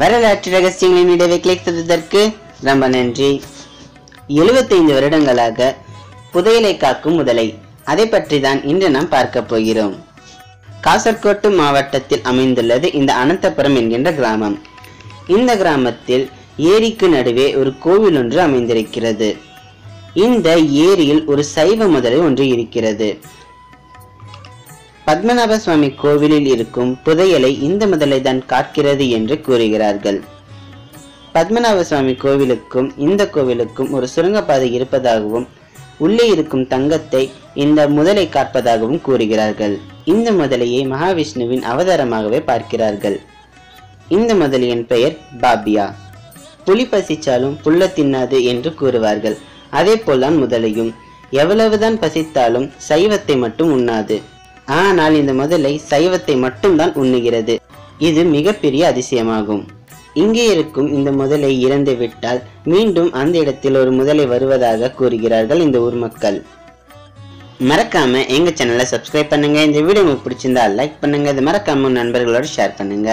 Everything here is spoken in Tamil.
வரலாற்று ரகசியங்களின் இடையே கிளிக் செய்ததற்கு ரொம்ப நன்றி. எழுபத்தைந்து வருடங்களாக புதையலை காக்கும் முதலை. அதை பற்றி தான் இன்று நாம் பார்க்க போகிறோம். காசர்கோட்டு மாவட்டத்தில் அமைந்துள்ளது இந்த அனந்தபுரம் என்கின்ற கிராமம். இந்த கிராமத்தில் ஏரிக்கு நடுவே ஒரு கோவில் ஒன்று அமைந்திருக்கிறது. இந்த ஏரியில் ஒரு சைவ முதலை ஒன்று இருக்கிறது. பத்மநாப சுவாமி கோவிலில் இருக்கும் புதையலை இந்த முதலை தான் காக்கிறது என்று கூறுகிறார்கள். பத்மநாப சுவாமி கோவிலுக்கும் இந்த கோவிலுக்கும் ஒரு சுரங்கப்பாதை இருப்பதாகவும் உள்ளே இருக்கும் தங்கத்தை இந்த முதலை காப்பதாகவும் கூறுகிறார்கள். இந்த முதலையை மகாவிஷ்ணுவின் அவதாரமாகவே பார்க்கிறார்கள். இந்த முதலியின் பெயர் பாபியா. புலி பசிச்சாலும் புல்ல தின்னாது என்று கூறுவார்கள். அதே போல்தான் முதலையும். எவ்வளவுதான் பசித்தாலும் சைவத்தை மட்டும் உண்ணாது. ஆனால் இந்த முதலை சைவத்தை மட்டும்தான் உண்ணுகிறது. இது மிகப்பெரிய அதிசயமாகும். இங்கே இருக்கும் இந்த முதலை இறந்து விட்டால் மீண்டும் அந்த இடத்தில் ஒரு முதலை வருவதாக கூறுகிறார்கள் இந்த ஊர் மக்கள். மறக்காம எங்க சேனலை சப்ஸ்கிரைப் பண்ணுங்க. இந்த வீடியோ உங்களுக்கு பிடிச்சிருந்தா லைக் பண்ணுங்க. இது மறக்காம நண்பர்களோட ஷேர் பண்ணுங்க.